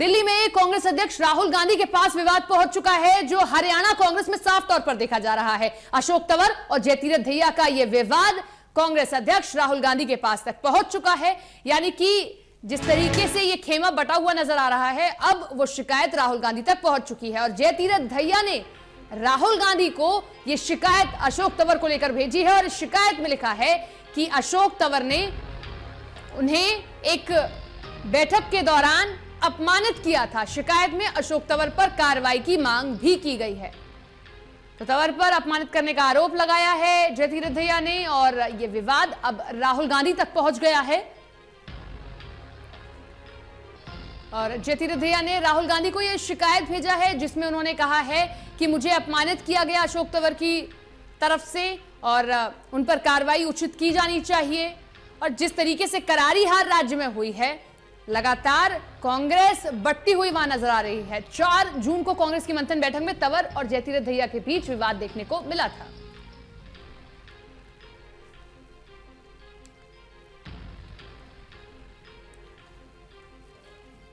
दिल्ली में कांग्रेस अध्यक्ष राहुल गांधी के पास विवाद पहुँच चुका है, जो हरियाणा कांग्रेस में साफ़ तौर पर देखा जा रहा है। अशोक तंवर और जयतीरथ भैया का यह विवाद कांग्रेस अध्यक्ष राहुल गांधी के पास तक पहुँच चुका है। यानी कि जिस तरीके से यह खेमा बटा हुआ नज़र आ रहा है, अब वो शिकायत राहुल गांधी तक पहुँच चुकी है और जयतीरथ धैया ने राहुल गांधी को यह शिकायत अशोक तंवर को लेकर भेजी है और इस शिकायत में लिखा है कि अशोक तंवर ने उन्हें एक बैठक के दौरान अपमानित किया था। शिकायत में अशोक तंवर पर कार्रवाई की मांग भी की गई है। तो तंवर पर अपमानित करने का आरोप लगाया है जयतीरथ ने और यह विवाद अब राहुल गांधी तक पहुँच गया है। और जयतीरथ भैया ने राहुल गांधी को यह शिकायत भेजा है, जिसमें उन्होंने कहा है कि मुझे अपमानित किया गया अशोक तंवर की तरफ़ से और, उन पर कार्रवाई उचित की जानी चाहिए। और जिस तरीके से करारी हार राज्य में हुई है लगातार कांग्रेस बढ़ती हुई वहाँ नज़र आ रही है। चार जून को कांग्रेस की मंथन बैठक में तंवर और जयतीरथ धैया के बीच विवाद देखने को मिला था।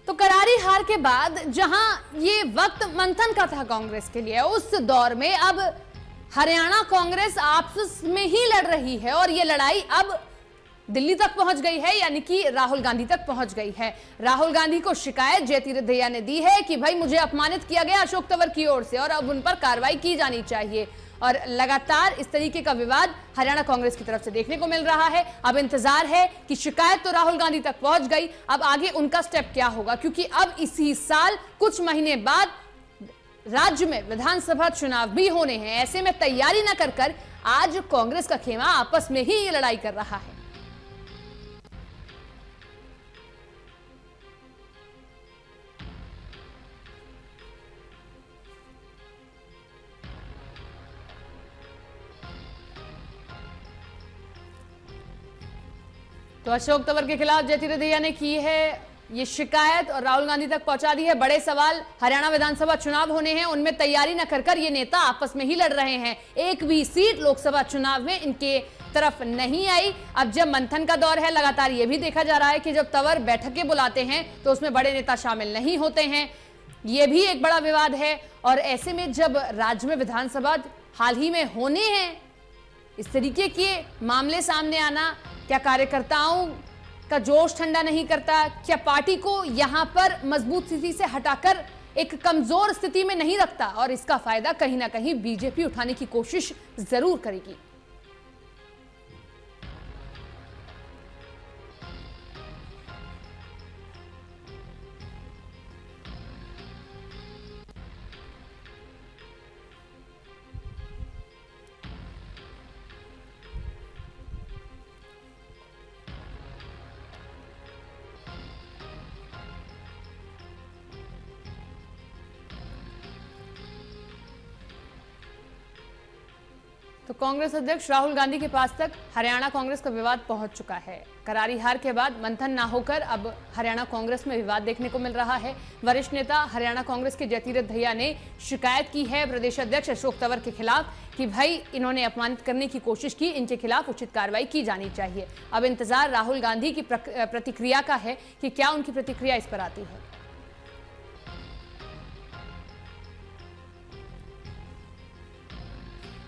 तो करारी हार के बाद जहाँ ये वक्त मंथन का था कांग्रेस के लिए, उस दौर में अब हरियाणा कांग्रेस आपस में ही लड़ रही है और ये लड़ाई अब दिल्ली तक पहुँच गई है, यानी कि राहुल गांधी तक पहुँच गई है। राहुल गांधी को शिकायत जयतीरथ दहिया ने दी है कि भाई, मुझे अपमानित किया गया अशोक तंवर की ओर से, और अब उन पर कार्रवाई की जानी चाहिए। और लगातार इस तरीके का विवाद हरियाणा कांग्रेस की तरफ़ से देखने को मिल रहा है। अब इंतज़ार है कि शिकायत तो राहुल गांधी तक पहुँच गई, अब आगे उनका स्टेप क्या होगा? क्योंकि अब इसी साल, कुछ महीने बाद, राज्य में विधानसभा चुनाव भी होने हैं। ऐसे में तैयारी न कर कर आज कांग्रेस का खेमा आपस में ही ये लड़ाई कर रहा है। तो अशोक तंवर के खिलाफ जयतीरथ दहिया ने की है ये शिकायत और राहुल गांधी तक पहुँचा दी है। बड़े सवाल, हरियाणा विधानसभा चुनाव होने हैं, उनमें तैयारी न कर कर ये नेता आपस में ही लड़ रहे हैं। एक भी सीट लोकसभा चुनाव में इनके तरफ़ नहीं आई। अब जब मंथन का दौर है, लगातार ये भी देखा जा रहा है कि जब तंवर बैठकें बुलाते हैं तो उसमें बड़े नेता शामिल नहीं होते हैं। ये भी एक बड़ा विवाद है और ऐसे में जब राज्य में विधानसभा हाल ही में होने हैं, इस तरीके के मामले सामने आना क्या कार्यकर्ताओं का जोश ठंडा नहीं करता? क्या पार्टी को यहाँ पर मज़बूत स्थिति से हटाकर एक कमज़ोर स्थिति में नहीं रखता? और इसका फ़ायदा कहीं ना कहीं बीजेपी उठाने की कोशिश ज़रूर करेगी। तो कांग्रेस अध्यक्ष राहुल गांधी के पास तक हरियाणा कांग्रेस का विवाद पहुँच चुका है। करारी हार के बाद मंथन ना होकर अब हरियाणा कांग्रेस में विवाद देखने को मिल रहा है। वरिष्ठ नेता हरियाणा कांग्रेस के जयतीरथ भैया ने शिकायत की है प्रदेश अध्यक्ष अशोक तंवर के खिलाफ कि भाई, इन्होंने अपमानित करने की कोशिश की, इनके खिलाफ उचित कार्रवाई की जानी चाहिए। अब इंतज़ार राहुल गांधी की प्रतिक्रिया का है कि क्या उनकी प्रतिक्रिया इस पर आती है।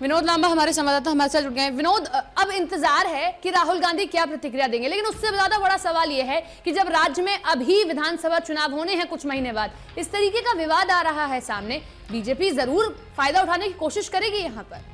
विनोद लांबा हमारे संवाददाता, हमारे साथ जुड़ गए विनोद अब इंतज़ार है कि राहुल गांधी क्या प्रतिक्रिया देंगे, लेकिन उससे ज़्यादा बड़ा सवाल यह है कि जब राज्य में अभी विधानसभा चुनाव होने हैं कुछ महीने बाद, इस तरीके का विवाद आ रहा है सामने। बीजेपी ज़रूर फ़ायदा उठाने की कोशिश करेगी यहाँ पर।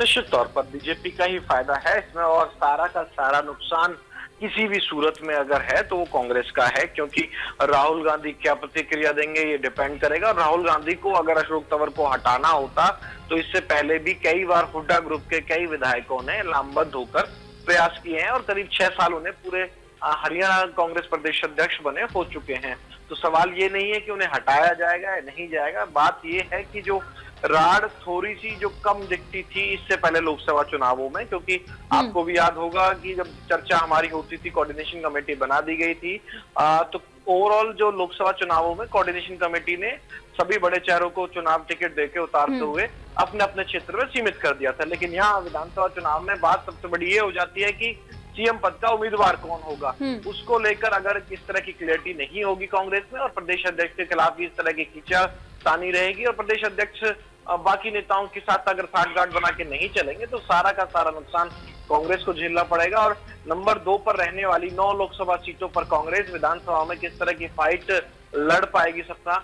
निश्चित तौर पर बीजेपी का ही फ़ायदा है, इसमें और सारा का सारा नुकसान किसी भी सूरत में अगर है तो वो कांग्रेस का है, क्योंकि राहुल गांधी क्या प्रतिक्रिया देंगे ये डिपेंड करेगा। राहुल गांधी को अगर अशोक तंवर को हटाना होता तो इससे पहले भी कई बार हुड्डा ग्रुप के कई विधायकों ने लामबद्ध होकर प्रयास किए हैं, और करीब छह साल उन्हें पूरे हरियाणा कांग्रेस प्रदेश अध्यक्ष बने हो चुके हैं। तो सवाल ये नहीं है कि उन्हें हटाया जाएगा या नहीं जाएगा, बात ये है कि जो राड थोड़ी सी जो कम दिखती थी इससे पहले लोकसभा चुनावों में क्योंकि हम्म। आपको भी याद होगा कि जब चर्चा हमारी होती थी कोऑर्डिनेशन कमेटी बना दी गई थी आ, तो ओवरऑल जो लोकसभा चुनावों में कोऑर्डिनेशन कमेटी ने सभी बड़े चेहरों को चुनाव टिकट देके उतारते हम्म। हुए अपने अपने क्षेत्र में सीमित कर दिया था लेकिन यहाँ विधानसभा चुनाव में बात सबसे बड़ी ये हो जाती है कि सीएम पद का उम्मीदवार कौन होगा हम्म। उसको लेकर अगर इस तरह की क्लियरिटी नहीं होगी कांग्रेस में और प्रदेश अध्यक्ष के खिलाफ भी इस तरह की खींचा तानी रहेगी और प्रदेश अध्यक्ष बाकी नेताओं के साथ अगर साठगांठ बना के नहीं चलेंगे तो सारा का सारा नुकसान कांग्रेस को झेलना पड़ेगा। और नंबर दो पर रहने वाली नौ लोकसभा सीटों पर कांग्रेस विधानसभा में किस तरह की फाइट लड़ पाएगी सत्ता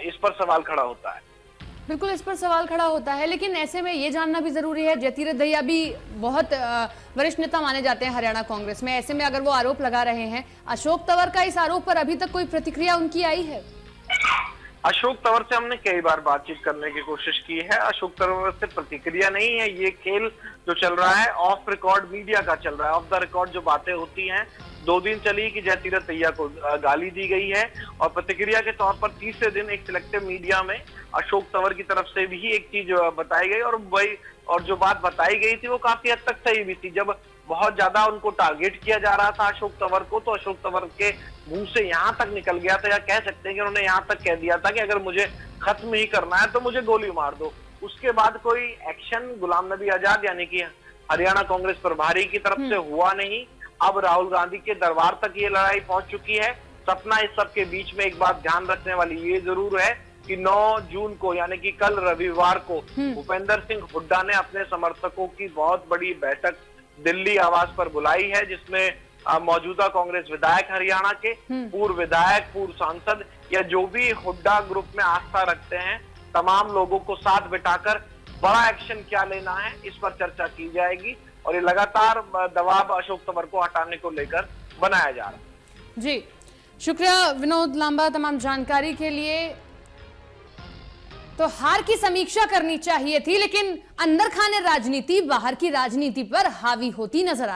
इस पर सवाल खड़ा होता है। बिल्कुल, इस पर सवाल खड़ा होता है। लेकिन ऐसे में ये जानना भी ज़रूरी है ज्योतिरादित्य दहिया भी बहुत वरिष्ठ नेता माने जाते हैं हरियाणा कांग्रेस में। ऐसे में अगर वो आरोप लगा रहे हैं, अशोक तंवर का इस आरोप पर अभी तक कोई प्रतिक्रिया उनकी आई है? अशोक तंवर से हमने कई बार बातचीत करने की कोशिश की है। अशोक तंवर से प्रतिक्रिया नहीं है। ये खेल जो चल रहा है ऑफ़ रिकॉर्ड मीडिया का चल रहा है। ऑफ़ द रिकॉर्ड जो बातें होती हैं, दो दिन चली कि जयतीरथ तैया को गाली दी गई है। और प्रतिक्रिया के तौर पर तीसरे दिन एक सिलेक्टिव मीडिया में अशोक तंवर की तरफ़ से भी एक चीज़ बताई गई। और वही, और जो बात बताई गई थी, वो काफ़ी हद तक सही भी थी। जब बहुत ज़्यादा उनको टारगेट किया जा रहा था अशोक तंवर को तो अशोक तंवर के मुँह से यहाँ तक निकल गया था या कह सकते हैं कि उन्होंने यहाँ तक कह दिया था कि अगर मुझे खत्म ही करना है तो मुझे गोली मार दो। उसके बाद कोई एक्शन गुलाम नबी आज़ाद यानी कि हरियाणा कांग्रेस प्रभारी की तरफ़ से हुआ नहीं। अब राहुल गांधी के दरबार तक ये लड़ाई पहुँच चुकी है। सपना इस सब के बीच में एक बात ध्यान रखने वाली ये ज़रूर है कि 9 जून को यानी कि कल रविवार को भूपेंद्र सिंह हुड्डा ने अपने समर्थकों की बहुत बड़ी बैठक दिल्ली आवास पर बुलाई है जिसमें मौजूदा कांग्रेस विधायक हरियाणा के पूर्व विधायक पूर्व सांसद या जो भी हुड्डा ग्रुप में आस्था रखते हैं तमाम लोगों को साथ बिठाकर बड़ा एक्शन क्या लेना है इस पर चर्चा की जाएगी और ये लगातार दबाव अशोक तंवर को हटाने को लेकर बनाया जा रहा है। जी। शुक्रिया विनोद लांबा तमाम जानकारी के लिए। तो हार की समीक्षा करनी चाहिए थी, लेकिन अंदर खाने राजनीति, बाहर की राजनीति पर हावी होती नज़र आ